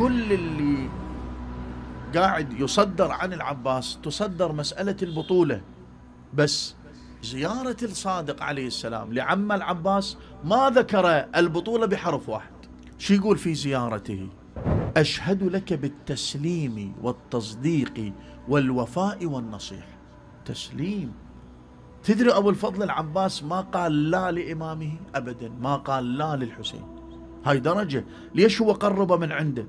كل اللي قاعد يصدر عن العباس تصدر مسألة البطولة. بس زيارة الصادق عليه السلام لعم العباس ما ذكر البطولة بحرف واحد. شو يقول في زيارته؟ أشهد لك بالتسليم والتصديق والوفاء والنصيحة تسليم. تدري أبو الفضل العباس ما قال لا لإمامه أبدا ما قال لا للحسين. هاي درجة. ليش هو قرب من عنده؟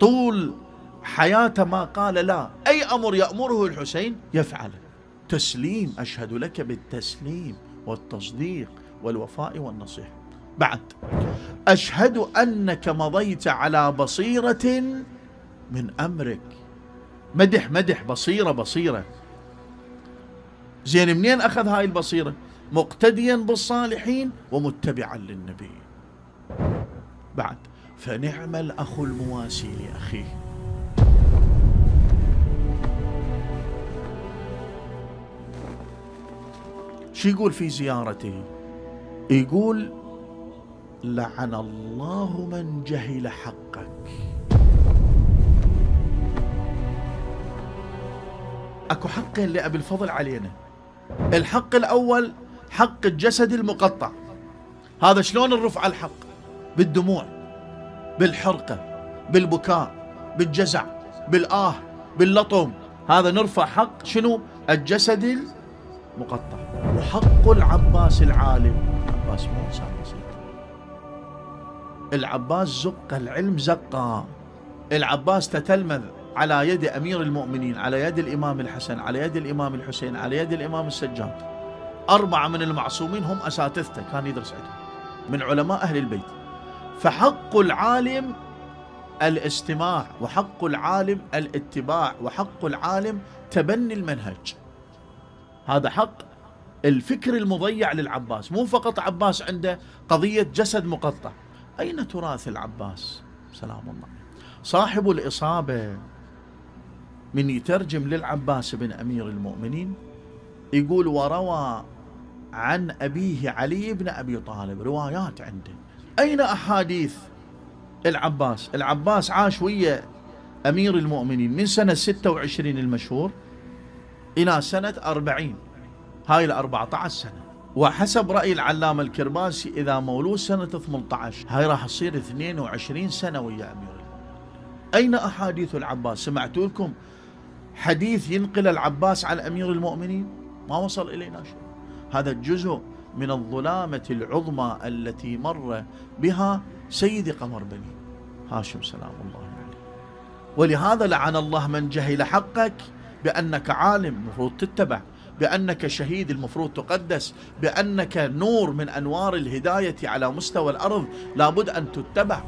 طول حياته ما قال لا. أي أمر يأمره الحسين؟ يفعله تسليم أشهد لك بالتسليم والتصديق والوفاء والنصيحة بعد. أشهد أنك مضيت على بصيرة من أمرك. مدح مدح بصيرة بصيرة. زين منين أخذ هاي البصيرة؟ مقتديا بالصالحين ومتبعا للنبي. بعد. فنعم الأخ المواسي لأخيه. شو يقول في زيارته؟ يقول لعن الله من جهل حقك. أكو حقين لأبي الفضل علينا. الحق الأول حق الجسد المقطع. هذا شلون نرفع الحق؟ بالدموع. بالحرقة بالبكاء بالجزع بالآه باللطم. هذا نرفع حق شنو؟ الجسد المقطع. وحق العباس العالم. العباس مو العباس زق العلم زقا. العباس تتلمذ على يد أمير المؤمنين على يد الإمام الحسن على يد الإمام الحسين على يد الإمام السجاد. أربعة من المعصومين هم أساتذته كان يدرس عندهم. من علماء أهل البيت. فحق العالم الاستماع وحق العالم الاتباع وحق العالم تبني المنهج. هذا حق الفكر المضيع للعباس مو فقط عباس عنده قضية جسد مقطع. أين تراث العباس؟ سلام الله. صاحب الإصابة من يترجم للعباس بن أمير المؤمنين يقول وروى عن أبيه علي بن أبي طالب روايات عنده. أين أحاديث العباس؟ العباس عاش ويا أمير المؤمنين من سنة 26 المشهور إلى سنة 40 هاي ال 14 سنة. وحسب رأي العلامة الكرباسي إذا مولود سنة 18 هاي راح تصير 22 سنة ويا أمير المؤمنين. أين أحاديث العباس؟ سمعتوا لكم حديث ينقل العباس عن أمير المؤمنين؟ ما وصل إلينا شيء. هذا جزء من الظلامة العظمى التي مر بها سيد قمر بني. هاشم سلام الله عليه ولهذا لعن الله من جهل حقك بأنك عالم المفروض تتبع بأنك شهيد المفروض تقدس بأنك نور من أنوار الهداية على مستوى الأرض لابد أن تتبع.